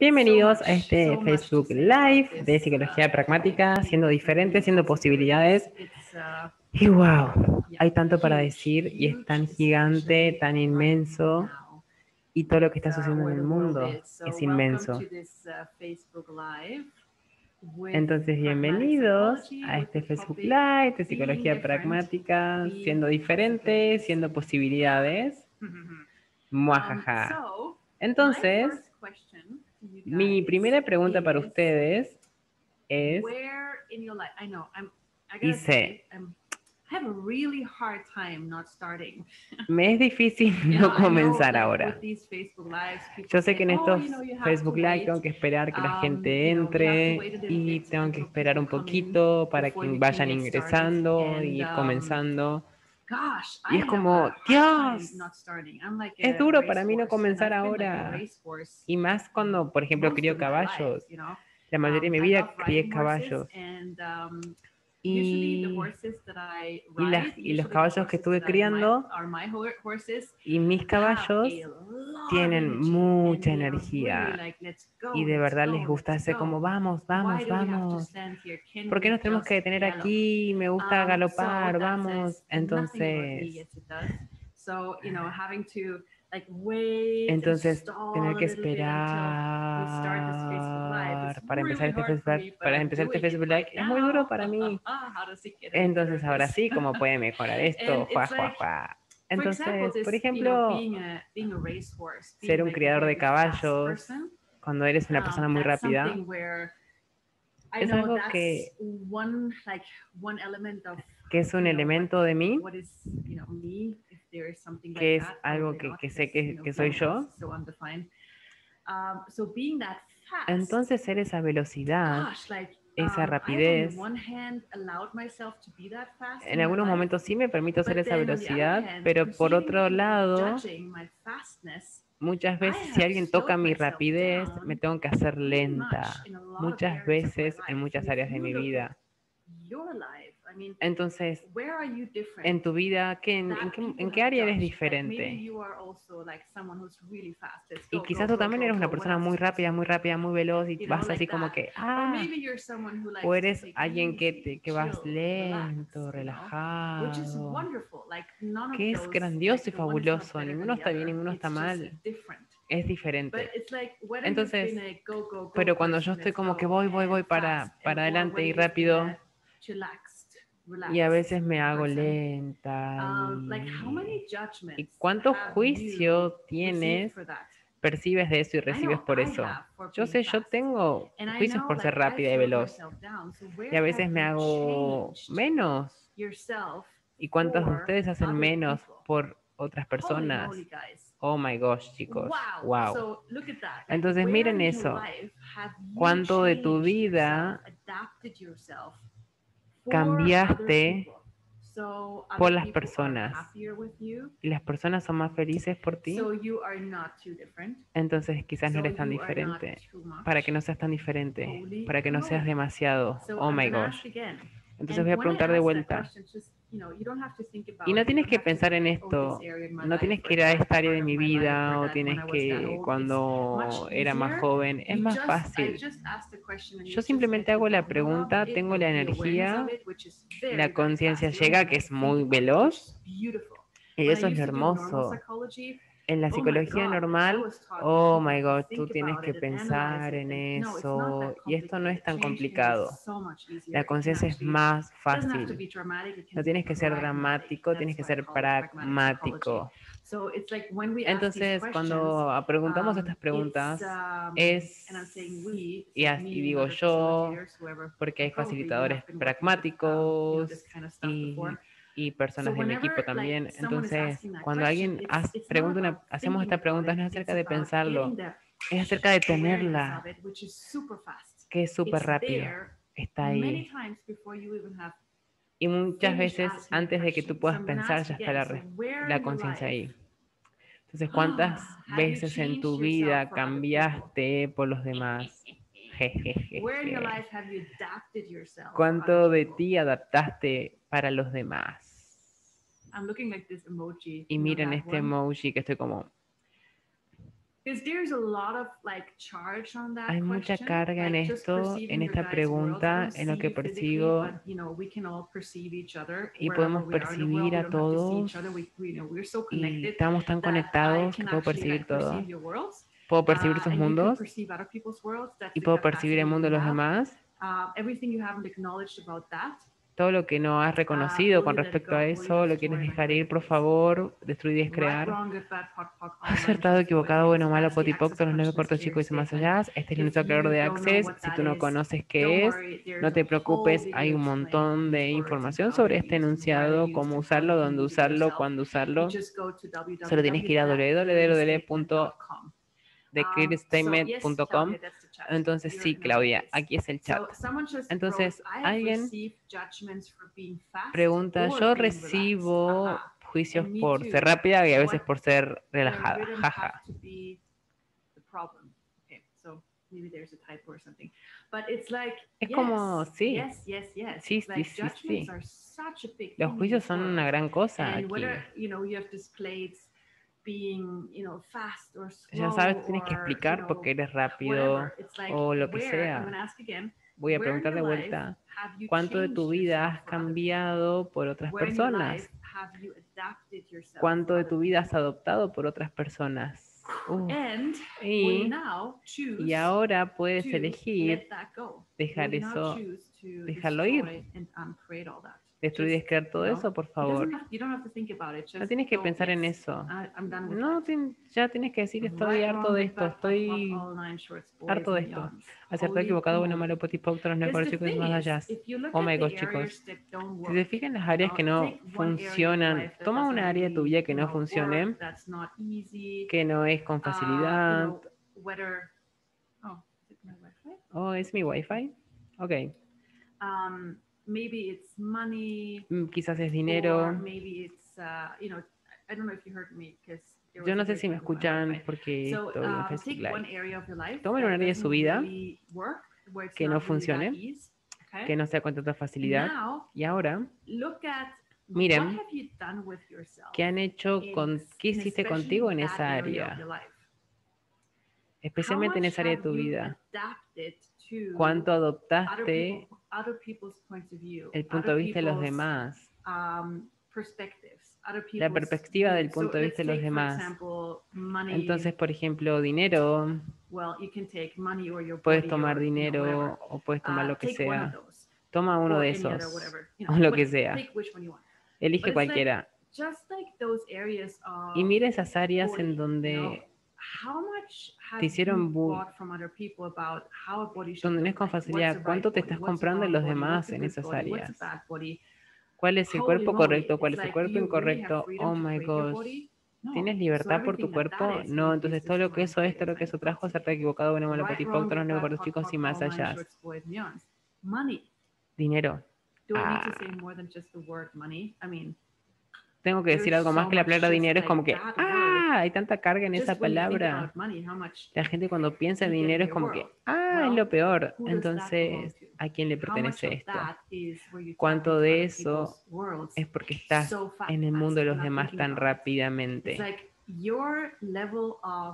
Bienvenidos a este Facebook Live de Psicología Pragmática, siendo diferentes, siendo posibilidades. Y wow, hay tanto para decir y es tan gigante, tan inmenso. Y todo lo que está sucediendo en el mundo es inmenso. Entonces, bienvenidos a este Facebook Live de Psicología Pragmática, siendo diferentes, siendo posibilidades. Muajaja. Entonces, mi primera pregunta para ustedes es, dice, me es difícil no comenzar ahora. Yo sé que en estos Facebook Live tengo que esperar que la um, gente entre y tengo que esperar un poquito para que vayan ingresando y um, comenzando. Y es como, Dios, es duro para mí no comenzar ahora. Y más cuando, por ejemplo, crío caballos. La mayoría de mi um, vida crié caballos. Y, y, los caballos que estuve criando y mis caballos tienen mucha energía y de verdad les gusta hacer como vamos, vamos, vamos. ¿Por qué nos tenemos que detener aquí? Me gusta um, galopar, vamos. Entonces... Entonces, tener que esperar para empezar este Facebook, para empezar este Facebook Live es muy duro para mí. Entonces, ahora sí, ¿cómo puede mejorar esto? Entonces, por ejemplo, ser un criador de caballos cuando eres una persona muy um, rápida es algo que, que es un elemento de mí que es algo que, que sé que, que, soy yo. Um, Entonces ser esa velocidad, esa um, rapidez, en algunos momentos sí me permito hacer esa velocidad, pero por otro lado, muchas veces si alguien toca mi rapidez, me tengo que hacer lenta, muchas veces en muchas áreas de mi vida. Entonces, en tu vida, ¿qué, en, qué, ¿en, qué, área eres diferente? Y quizás tú también eres una persona muy rápida, muy rápida, muy veloz y vas así como que, ah, o eres alguien que, te, que vas lento, relajado, que es grandioso y fabuloso. Ninguno está bien, ninguno está mal. es diferente. Entonces, pero cuando yo estoy como que voy, voy, voy para, para adelante y rápido, y a veces me hago lenta. Um, y, cuánto juicio tienes, percibes de eso y recibes por eso? Yo sé, yo tengo juicios por ser rápida y veloz. Y a veces me hago menos. ¿Y cuántos de ustedes hacen menos por otras personas? Oh my gosh, chicos. Wow. Entonces miren eso. ¿Cuánto de tu vida cambiaste por las personas y las personas son más felices por ti, entonces quizás no eres tan diferente. Para que no seas tan diferente, para que no seas demasiado. Oh my gosh. Entonces voy a preguntar de vuelta. Y no tienes que pensar en esto, no tienes que ir a esta área de mi vida o tienes que cuando era más joven, es más fácil. Yo simplemente hago la pregunta, tengo la energía, la conciencia llega, que es muy veloz, y eso es lo hermoso en la oh psicología normal, oh my god, tú tienes que pensar en eso y esto no es tan complicado. La conciencia es más fácil. No tienes que ser dramático, tienes que ser pragmático. Entonces, cuando preguntamos um, estas preguntas, um, es, y, así digo yo, porque hay facilitadores pragmáticos y y personas de mi equipo también. Entonces, cuando alguien pregunta una, hacemos esta pregunta, no es acerca de pensarlo, es acerca de tenerla, que es súper rápido, está ahí. Y muchas veces antes de que tú puedas pensar, ya está la, la conciencia ahí. Entonces, ¿cuántas veces en tu vida cambiaste por los demás? ¿Cuánto de ti adaptaste para los demás? Y miren este emoji que estoy como... Hay mucha carga en esto, en esta pregunta, en lo que percibo. Y podemos percibir a todos. Y estamos tan conectados que puedo percibir todo. Puedo percibir sus mundos. Y puedo percibir el mundo de los demás. Uh, todo lo que no has reconocido con respecto a eso, lo quieres dejar ir, por favor, destruir y descrear. Acertado, equivocado, bueno, malo, potipoc, los nueve cortos chicos y más allá. Este es el nuestro creador de Access. Si tú no conoces qué es, no te preocupes, hay un montón de información sobre este enunciado, cómo usarlo, dónde usarlo, cuándo usarlo. Solo tienes que ir a www.com theclearstatement.com. Entonces, sí, Claudia, aquí es el chat. Entonces, alguien pregunta, yo recibo juicios por ser rápida y a veces por ser relajada. Jaja. Es como, sí, sí, sí, sí, sí. Los juicios son una gran cosa aquí ya sabes, tienes que explicar porque eres rápido o lo que sea. Voy a preguntar de vuelta, ¿cuánto de tu vida has cambiado por otras personas? ¿Cuánto de tu vida has adoptado por otras personas? y, y, ahora puedes elegir dejar eso, dejarlo ir destruir y descrear todo eso, por favor. No tienes que pensar en eso. No, ya tienes que decir, estoy harto de esto, estoy harto de esto. Acertado, equivocado, bueno, malo, potipop, los mejores chicos más allá. Oh my God, chicos. Si te fijas en las áreas que no funcionan, toma una área tuya que no funcione, que no es con uh, facilidad. Oh, ¿es mi wifi? Ok. Maybe it's money, mm, quizás es dinero. maybe it's, uh, you know, I don't know if you heard me because yo no sé si me escuchan porque so, estoy en uh. Tomen un área de su vida que no funcione, que no sea con tanta facilidad. Y ahora, miren, ¿qué han hecho con, qué hiciste contigo en esa área? Especialmente en esa área de tu vida. ¿Cuánto adoptaste el punto de vista de los demás, um, la perspectiva del punto de vista de los demás. Entonces, por ejemplo, dinero, puedes tomar dinero o puedes tomar uh, lo que sea. Toma uno de esos o lo que sea. Elige cualquiera. Y mira esas áreas en donde te hicieron donde no es con facilidad, ¿cuánto te estás comprando en los demás en esas áreas? ¿Cuál es el cuerpo correcto? ¿Cuál es el cuerpo incorrecto? Oh my gosh. ¿Tienes libertad por tu cuerpo? No, entonces todo lo que eso es, todo lo que eso trajo, hacerte equivocado, bueno, malo, los chicos y más allá. Dinero. Ah tengo que decir algo más que la palabra dinero, es como que, ah, hay tanta carga en esa palabra. La gente cuando piensa en dinero es como que, ah, es lo peor. Entonces, ¿a quién le pertenece esto? ¿Cuánto de eso es porque estás en el mundo de los demás tan rápidamente?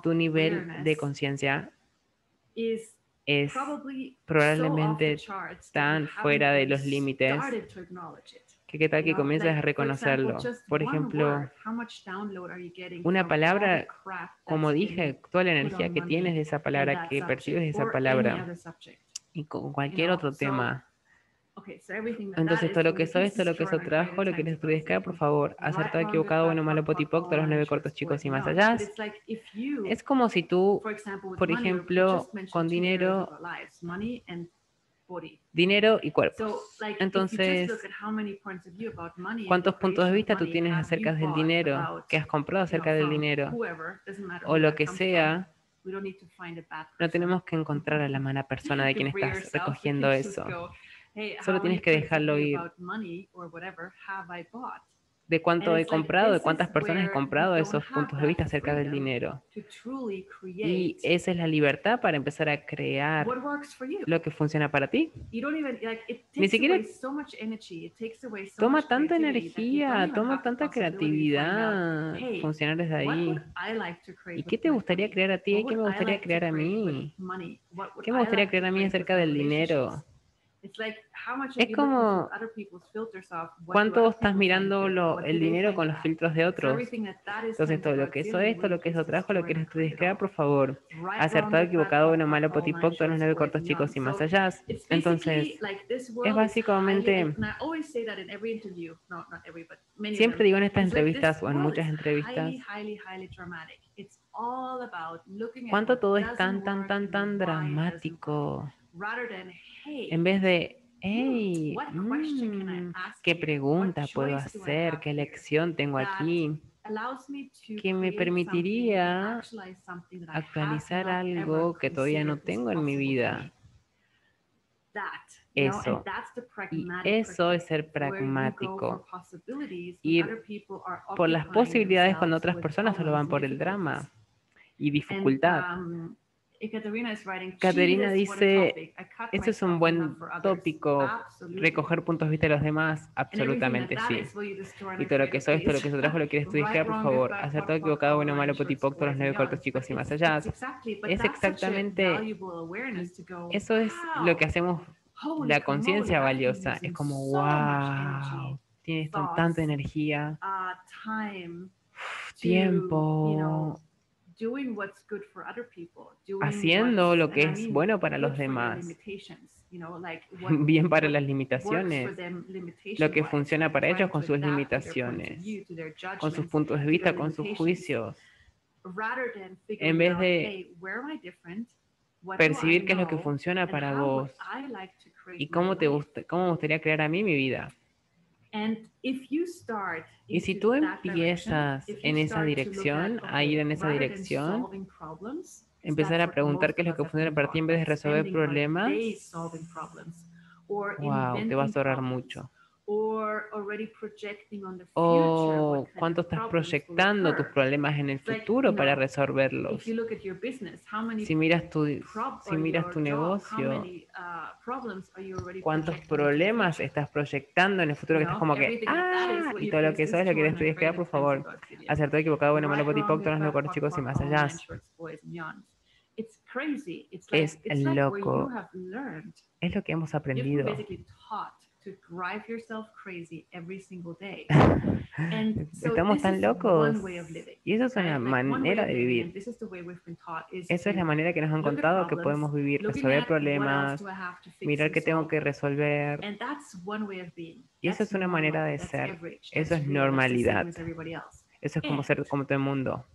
Tu nivel de conciencia es probablemente tan fuera de los límites qué tal que comiences a reconocerlo. Por ejemplo, una palabra, como dije, toda la energía que tienes de esa palabra, que percibes de esa palabra, y con cualquier otro tema. Entonces, todo lo que soy, todo lo que eso trabajo, lo que les estudiar, por favor, acertado, equivocado, bueno, malo, potipoc, todos los nueve cortos chicos y más allá. Es como si tú, por ejemplo, con dinero dinero y cuerpo. Entonces, ¿cuántos puntos de vista tú tienes acerca del dinero, que has comprado acerca del dinero, o lo que sea? No tenemos que encontrar a la mala persona de quien estás recogiendo eso. Solo tienes que dejarlo ir. De cuánto he comprado, de cuántas personas he comprado esos puntos de vista acerca del dinero. Y esa es la libertad para empezar a crear lo que funciona para ti. Ni siquiera toma tanta energía, toma tanta creatividad funcionar desde ahí. ¿Y qué te gustaría crear a ti? ¿Qué me gustaría crear a mí? ¿Qué me gustaría crear a mí acerca del dinero? Es como cuánto estás mirando lo, el dinero con los filtros de otros. Entonces, todo lo que es, todo lo que eso trajo, lo que eres tú crear, por favor. Acertado, equivocado, bueno, malo, potipoc, todos los nueve cortos chicos y más allá. Entonces, es básicamente. Siempre digo en estas entrevistas o en muchas entrevistas. Cuánto todo es tan, tan, tan, tan dramático en vez de, hey, mm, ¿qué pregunta puedo hacer? ¿Qué lección tengo aquí? que me permitiría actualizar algo que todavía no tengo en mi vida. Eso. Y eso es ser pragmático. Ir por las posibilidades cuando otras personas solo van por el drama y dificultad. Caterina dice, este es un buen tópico, recoger puntos de vista de los demás, absolutamente sí. Y todo lo que soy, todo lo que se trajo, lo quieres estudiar, por favor. Hacer todo equivocado, bueno, malo, potipoc, todos los nueve cortos chicos y más allá. Es exactamente, eso es lo que hacemos, la conciencia valiosa. Es como, wow, tienes tanta energía, uh, tiempo, haciendo lo que es bueno para los demás, bien para las limitaciones, lo que funciona para ellos con sus limitaciones, con sus puntos de vista, con sus juicios, en vez de percibir qué es lo que funciona para vos y cómo, te cómo me gustaría crear a mí mi vida. Y si tú empiezas en esa dirección, a ir en esa dirección, empezar a preguntar qué es lo que funciona para ti en vez de resolver problemas, wow, te vas a ahorrar mucho o cuánto estás proyectando tus problemas en el futuro para resolverlos. Si miras tu, si miras tu negocio, uh, cuántos problemas estás proyectando en el futuro que estás como que, ah, y todo lo que sabes lo quieres estudiar, por favor, acertado, equivocado, bueno, malo, potipoc, todos los chicos y más allá. Es loco. Es lo que hemos aprendido. Estamos tan locos. Y eso es una manera de vivir. Esa es la manera que nos han contado que podemos vivir, resolver problemas, mirar qué tengo que resolver. Y eso es una manera de ser. Eso es normalidad. Eso es como ser como todo el mundo.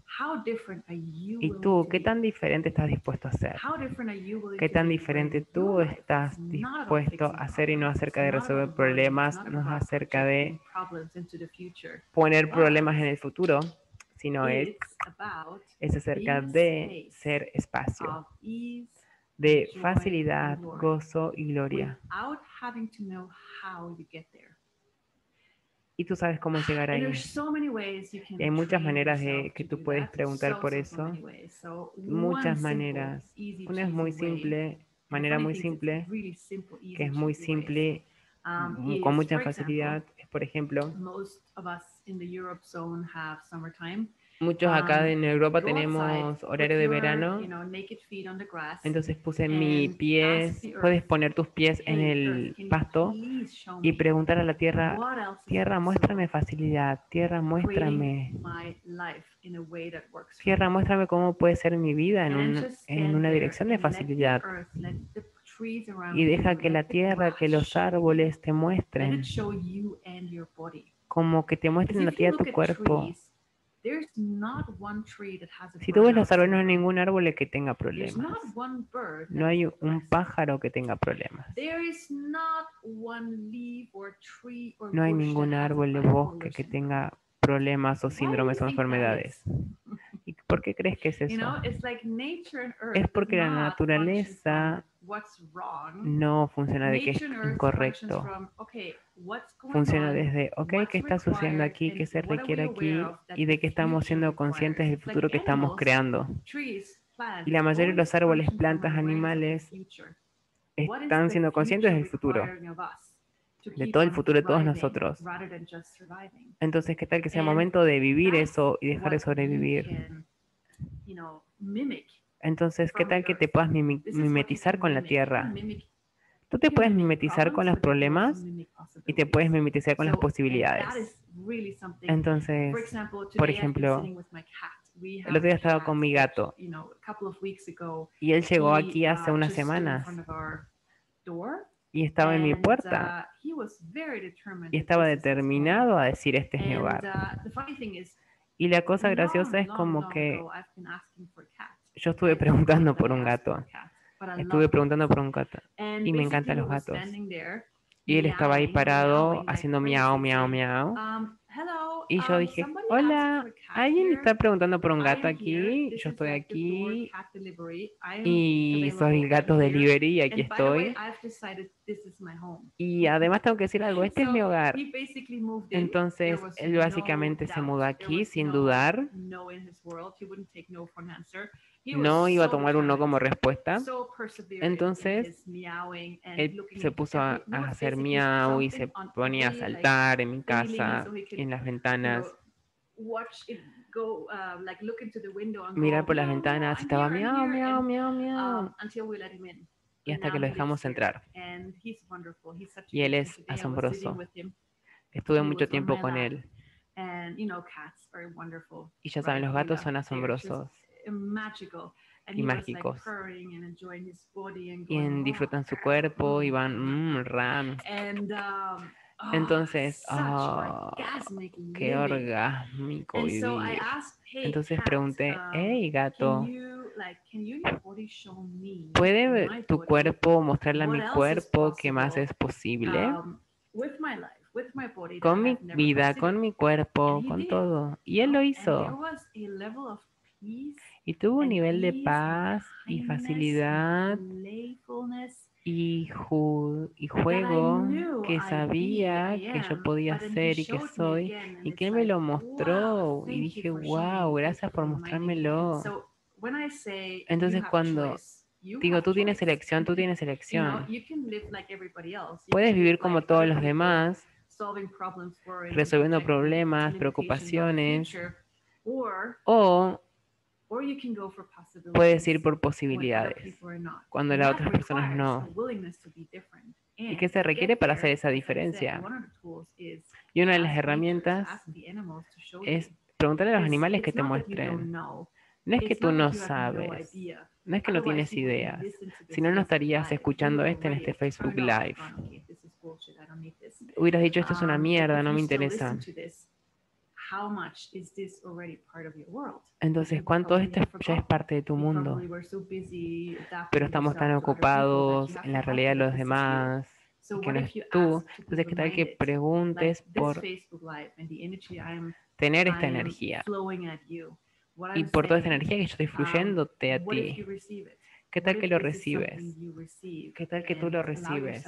¿Y tú qué tan diferente estás dispuesto a ser? ¿Qué tan diferente tú estás dispuesto a hacer y no acerca de resolver problemas, no acerca de poner problemas en el futuro, sino es, es acerca de ser espacio, de facilidad, gozo y gloria y tú sabes cómo llegar ahí. Y hay muchas maneras de que tú puedes preguntar por eso. Muchas maneras. Una es muy simple, manera muy simple, que es muy simple, um, con mucha facilidad. Es, por ejemplo, Muchos acá um, en Europa tenemos horario de verano. Entonces puse mi pies, puedes poner tus pies en el pasto y preguntar a la tierra, tierra, muéstrame facilidad, tierra, muéstrame. Tierra, muéstrame cómo puede ser mi vida en, en una dirección de facilidad. Y deja que la tierra, que los árboles te muestren, como que te muestren a ti a tu cuerpo si tú ves los árboles, no hay ningún árbol que tenga problemas. No hay un pájaro que tenga problemas. No hay ningún árbol de bosque que tenga problemas o síndromes o enfermedades. ¿Y por qué crees que es eso? Es porque la naturaleza no funciona de que es incorrecto. Funciona desde, ok, ¿qué está sucediendo aquí? ¿Qué se requiere aquí? Y de qué estamos siendo conscientes del futuro que estamos creando. Y la mayoría de los árboles, plantas, animales están siendo conscientes del futuro, de todo el futuro de todos nosotros. Entonces, ¿qué tal que sea momento de vivir eso y dejar de sobrevivir? Entonces, ¿qué tal que te puedas mimetizar con la Tierra? Tú te puedes mimetizar con los problemas y te puedes mimetizar con las posibilidades. Entonces, por ejemplo, el otro día estaba con mi gato y él llegó aquí hace uh, unas semanas y estaba en mi puerta uh, y estaba determinado a decir este es mi hogar. Uh, y la cosa graciosa es como que yo estuve preguntando por un gato. Estuve preguntando por un gato y me encantan los gatos. Y él estaba ahí parado haciendo miau, miau, miau. Um, y yo um, dije, hola, ¿alguien está preguntando por un gato aquí? Yo estoy aquí. Y soy el gato delivery y aquí estoy. Y además tengo que decir algo, este es mi hogar. Entonces, él básicamente se mudó aquí sin dudar. No iba a tomar un no como respuesta. Entonces, él se puso a, hacer miau y se ponía a saltar en mi casa, en las ventanas. Mirar por las ventanas, estaba miau, miau, miau, miau. Y hasta que lo dejamos entrar. Y él es asombroso. Estuve mucho tiempo con él. Y ya saben, los gatos son asombrosos y mágicos. Y disfrutan su cuerpo y van, mmm, ram. Um, oh, Entonces, oh, qué orgásmico vivir. Entonces pregunté, hey um, gato, ¿puede tu cuerpo mostrarle a mi cuerpo qué más es posible? Um, con mi vida, con mi cuerpo, con todo. Y él lo hizo. Y tuvo un nivel de paz y facilidad y, y juego que sabía que yo podía ser y que soy y que él me lo mostró y dije, wow, gracias por mostrármelo. Entonces cuando digo, tú tienes elección, tú tienes elección. Puedes vivir como todos los demás, resolviendo problemas, preocupaciones, o Puedes ir por posibilidades cuando las otras personas no. ¿Y qué se requiere para hacer esa diferencia? Y una de las herramientas es preguntarle a los animales que te muestren. No es que tú no sabes, no es que no tienes ideas, si no, no estarías escuchando este en este Facebook Live. Hubieras dicho, esto es una um, mierda, no me interesa. Entonces, ¿cuánto esto ya es parte de tu mundo? Pero estamos tan ocupados en la realidad de los demás que no es tú. Entonces, ¿qué tal que preguntes por tener esta energía? Y por toda esta energía que yo estoy um, fluyéndote a ti. ¿Qué tal que lo recibes? ¿Qué tal que tú lo recibes?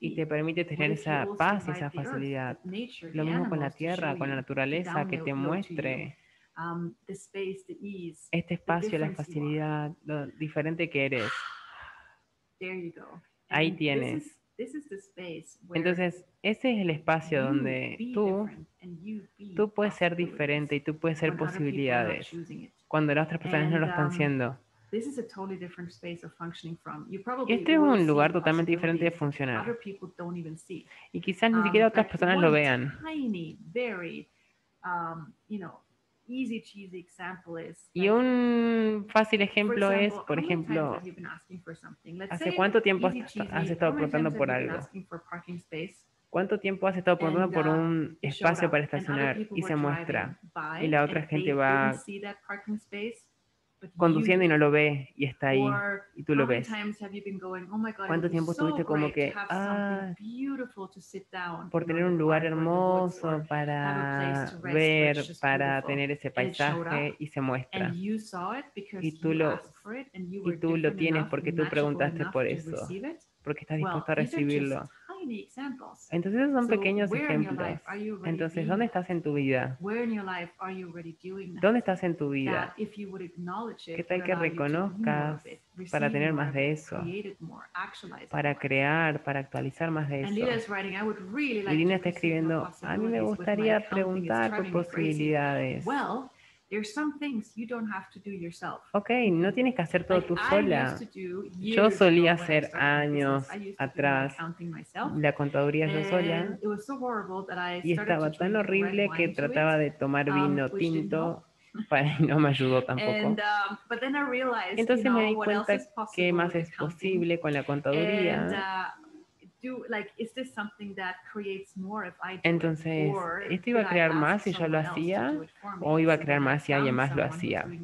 Y te permite tener esa paz y esa facilidad. Lo mismo con la tierra, con la naturaleza, que te muestre um, este espacio, la facilidad, lo diferente que eres. Ahí tienes. Entonces, ese es el espacio donde tú, tú puedes ser diferente y tú puedes ser posibilidades cuando las otras personas no lo están um, siendo. Este es un lugar totalmente diferente de funcionar. Y quizás ni um, siquiera otras personas lo vean. Y un fácil ejemplo es, por ejemplo, ¿hace cuánto tiempo has, estado preguntando por algo? ¿Cuánto tiempo has estado preguntando por un espacio para estacionar y se muestra? Y la otra gente va conduciendo y no lo ve y está ahí y tú lo ves. Oh ¿Cuánto tiempo estuviste como que, ah, por tener un lugar hermoso para ver, para tener ese paisaje y se muestra? Y tú lo, y tú lo tienes porque tú preguntaste por eso, porque estás dispuesto a recibirlo. Entonces esos son pequeños ejemplos. Entonces, ¿dónde estás en tu vida? ¿Dónde estás en tu vida? ¿Qué tal que reconozcas para tener más de eso? Para crear, para actualizar más de eso. Lina está escribiendo, a mí me gustaría preguntar por posibilidades. Ok, no tienes que hacer todo tú sola. Yo solía hacer años atrás la contaduría yo sola. y estaba tan horrible que trataba de tomar um, vino tinto para, no me ayudó tampoco. Um, Entonces me di cuenta que más es posible con la contaduría. Uh, entonces, ¿esto iba a crear más si yo lo hacía? ¿O iba a crear más si alguien más lo hacía?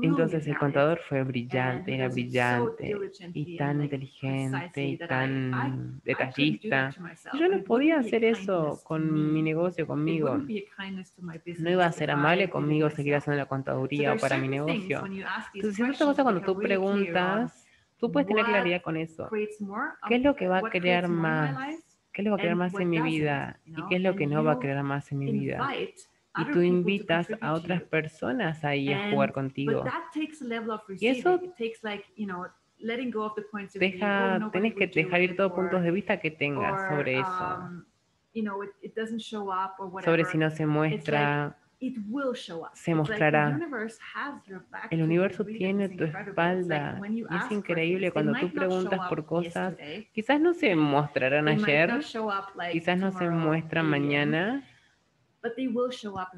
Entonces el contador fue brillante, era brillante y tan inteligente y tan detallista. Yo no podía hacer eso con mi negocio, conmigo. No iba a ser amable conmigo seguir haciendo la contaduría o para mi negocio. Entonces, ciertas cosa cuando tú preguntas, Tú puedes tener claridad con eso. ¿Qué es lo que va a crear más? ¿Qué es lo que va a crear más en mi vida? ¿Y qué es lo que no va a crear más en mi vida? Y tú invitas a otras personas ahí a jugar contigo. Y eso deja, oh, tienes que dejar ir todos puntos de vista que tengas sobre eso. Um, sobre si no se muestra se mostrará. El universo tiene tu espalda. Y es increíble cuando tú preguntas por cosas, quizás no se mostrarán ayer, quizás no se muestran mañana,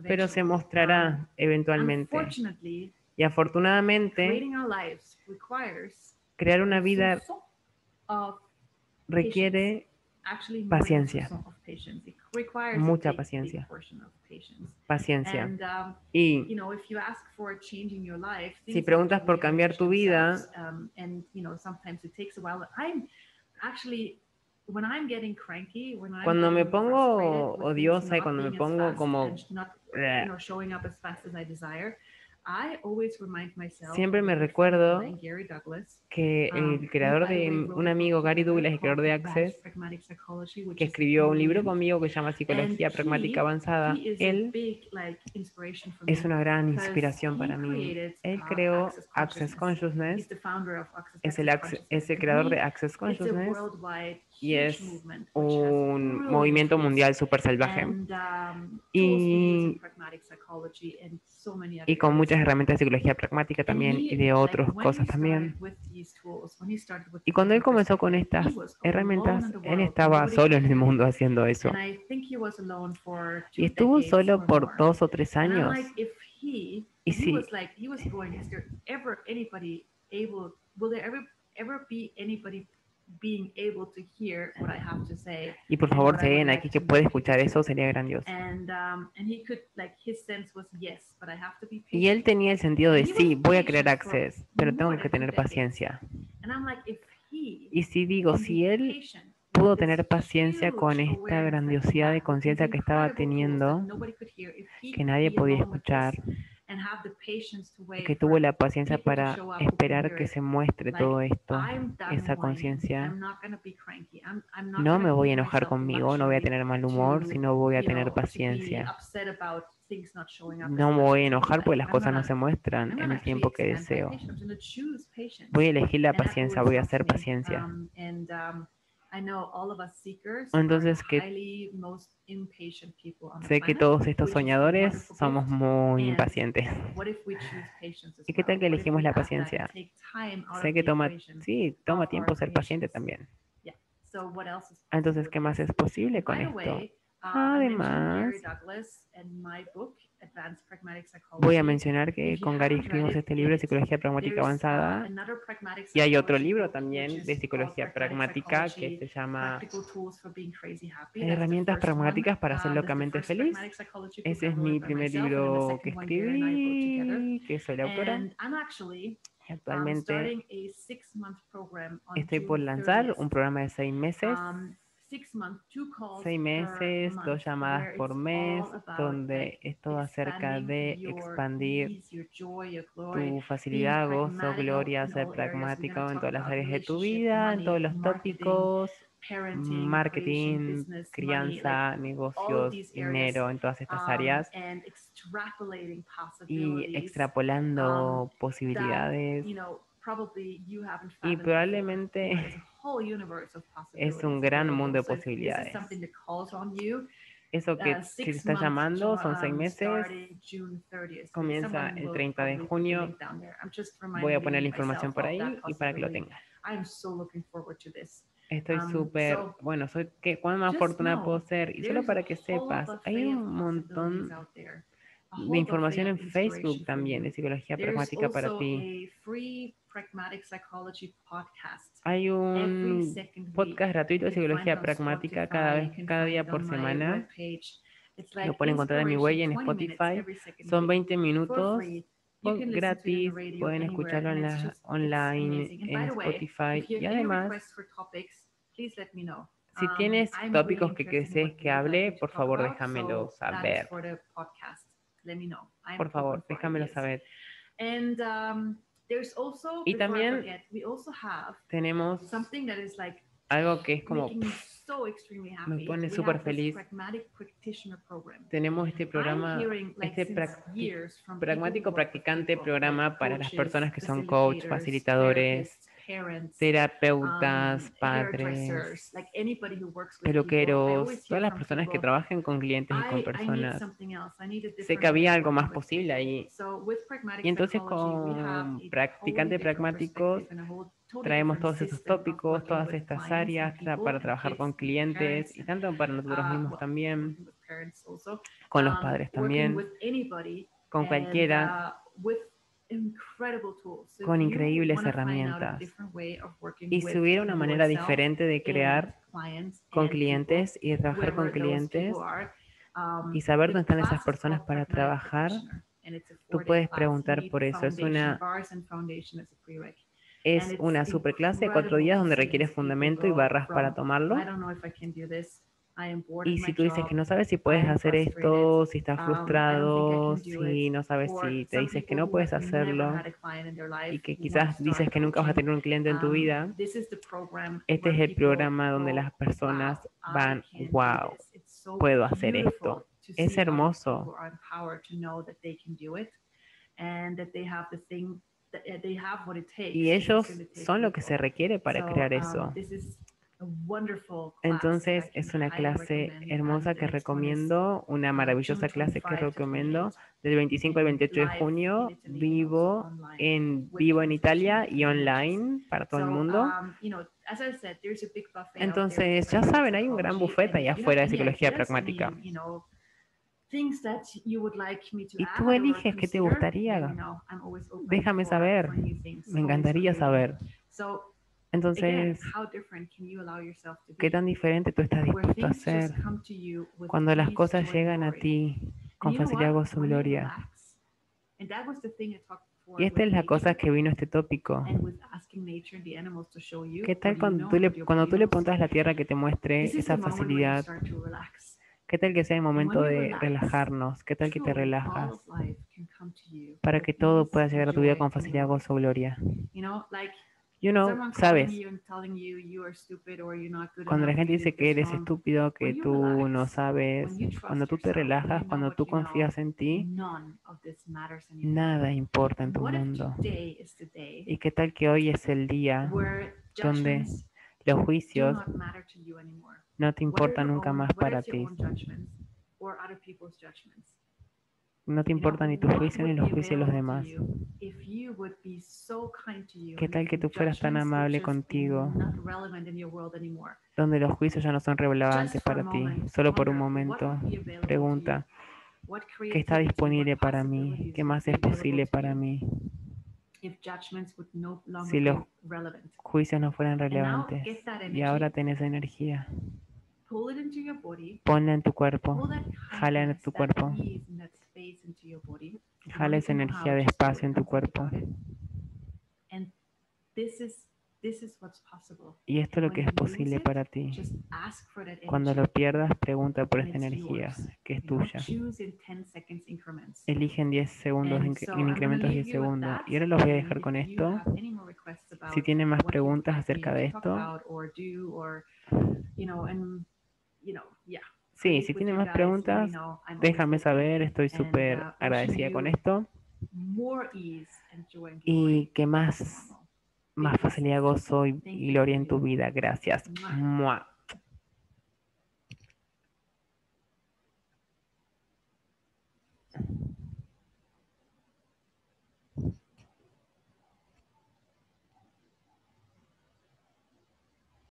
pero se mostrará eventualmente. Y afortunadamente, crear una vida requiere paciencia. mucha paciencia. Paciencia. Y si preguntas por cambiar tu vida, cuando me pongo odiosa y cuando me pongo como Siempre me recuerdo que el um, creador de un amigo, Gary Douglas, el creador de Access, que escribió un libro conmigo que se llama Psicología Pragmática Avanzada, él es una gran inspiración para mí. Él creó Access Consciousness, es el, es el creador de Access Consciousness. y es un movimiento mundial súper salvaje. Um, y, y con muchas herramientas de psicología pragmática también y de otras cosas también. Y cuando él comenzó con estas herramientas, él estaba solo en el mundo haciendo eso. Y estuvo solo por dos o tres años. Y si, y por favor, alguien aquí que puede escuchar eso, sería grandioso. Y él tenía el sentido de sí, voy a crear Access, pero tengo que tener paciencia. Y si digo, si él pudo tener paciencia con esta grandiosidad de conciencia que estaba teniendo, que nadie podía escuchar, que tuvo la paciencia para esperar que se muestre todo esto, esa conciencia. No me voy a enojar conmigo, no voy a tener mal humor, sino voy a tener paciencia. No me voy a enojar porque las cosas no se muestran en el tiempo que deseo. Voy a elegir la paciencia, voy a hacer paciencia. Entonces, que sé que todos estos soñadores somos muy impacientes. ¿Y qué tal que elegimos la paciencia? Sé que toma, sí, toma tiempo ser paciente también. Entonces, ¿qué más es posible con esto? Uh, Además, Voy a mencionar que con Gary escribimos este libro de Psicología Pragmática Avanzada. y hay otro libro también de Psicología Pragmática que se llama Herramientas Pragmáticas para ser locamente feliz. Ese es mi primer libro que escribí que soy la autora. Y actualmente estoy por lanzar un programa de seis meses seis meses, dos llamadas por mes, donde es todo acerca de expandir tu facilidad, gozo, gloria, ser pragmático en todas las áreas de tu vida, en todos los tópicos, marketing, crianza, negocios, dinero, en todas estas um, áreas y extrapolando um, posibilidades. Y probablemente es un gran mundo de posibilidades. Eso que uh, si te está llamando son seis um, meses, comienza el 30 de junio. Voy a poner la información por ahí y para que lo tengas. Estoy um, súper, bueno, soy que cuán más afortunada puedo ser. Y solo para que sepas, hay un montón de información en Facebook también de psicología pragmática para ti. Hay un podcast gratuito de psicología pragmática cada vez, cada día por semana. Lo pueden encontrar en mi web en Spotify. Son 20 minutos gratis. Pueden escucharlo en la, online en Spotify. Y además, si um, tienes tópicos que desees que hable, por favor déjamelo saber. Por favor, déjamelo saber. Um, y también tenemos algo que es como me pone súper feliz. Tenemos este programa, este pragmático practicante programa para las personas que son coach, facilitadores, terapeutas, um, padres, peluqueros, todas las personas que trabajen con clientes y con personas. Sé que había algo más posible ahí. Y entonces con practicantes pragmáticos traemos todos esos tópicos, todas estas áreas para trabajar con clientes y tanto para nosotros uh, mismos también, con los um, padres también, con cualquiera. Con increíbles herramientas. Y si hubiera una manera diferente de crear con clientes y de trabajar con clientes um, y saber dónde están esas personas para trabajar, tú puedes preguntar por eso. Es una, es una superclase de cuatro días donde requiere fundamento y barras para tomarlo. Y si tú dices que no sabes si puedes hacer esto, si estás um, frustrado, si no sabes si te dices que no puedes hacerlo y que quizás dices que nunca vas a tener un cliente en tu um, vida, este es el programa donde las personas van, wow, puedo hacer esto. Es hermoso. Y ellos son lo que se requiere para crear um, eso. Entonces es una clase hermosa que recomiendo, una maravillosa clase que recomiendo del 25 al 28 de junio, vivo en, vivo en Italia y online para todo el mundo. Um, Entonces, ya saben, hay un gran buffet allá afuera de psicología pragmática. Y tú eliges qué te gustaría. Déjame saber. Me encantaría saber. Entonces, ¿qué tan diferente tú estás dispuesto a ser cuando las cosas llegan a ti con facilidad o su gloria? Y esta es la cosa que vino este tópico. ¿Qué tal cuando tú, le, cuando tú le a la tierra que te muestre esa facilidad? ¿Qué tal que sea el momento de relajarnos? ¿Qué tal que te relajas? Para que todo pueda llegar a tu vida con facilidad, gozo, gloria you know, sabes, cuando la gente dice que eres estúpido, que tú no sabes, cuando tú te relajas, cuando tú confías en ti, nada importa en tu mundo. ¿Y qué tal que hoy es el día donde los juicios no te importan nunca más para ti? No te importa ni tu juicio ni los juicios de los demás. ¿Qué tal que tú fueras tan amable contigo, donde los juicios ya no son relevantes para ti? Solo por un momento. Pregunta, ¿qué está disponible para mí? ¿Qué más es posible para mí? Si los juicios no fueran relevantes. Y ahora tenés energía. Ponla en tu cuerpo. Jala en tu cuerpo. Jala esa energía de espacio en tu cuerpo. Y esto es lo que es posible para ti. Cuando lo pierdas, pregunta por esta energía que es tuya. Elige en 10 segundos, en incrementos de 10 segundos. Y ahora los voy a dejar con esto. Si tienen más preguntas acerca de esto. Sí, si tienen más preguntas, déjame saber. Estoy súper uh, agradecida con esto. Y que más más facilidad, gozo y gloria en tu vida. Gracias. Mua.